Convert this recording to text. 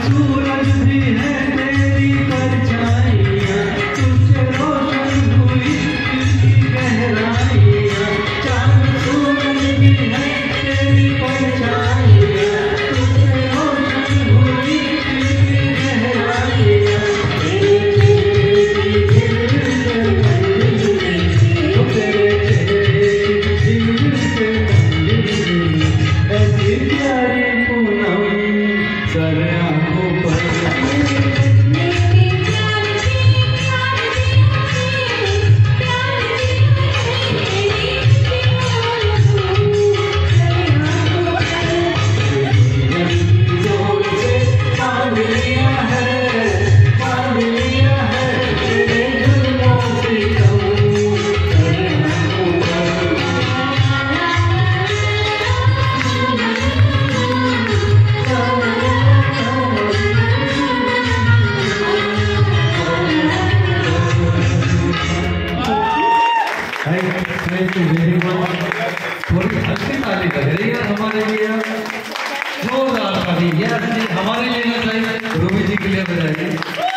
Azul, Azul, Azul, हमारे लिए हमारे लिए ना चाहिए रूबी जी के लिए बजाइए